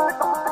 Bye.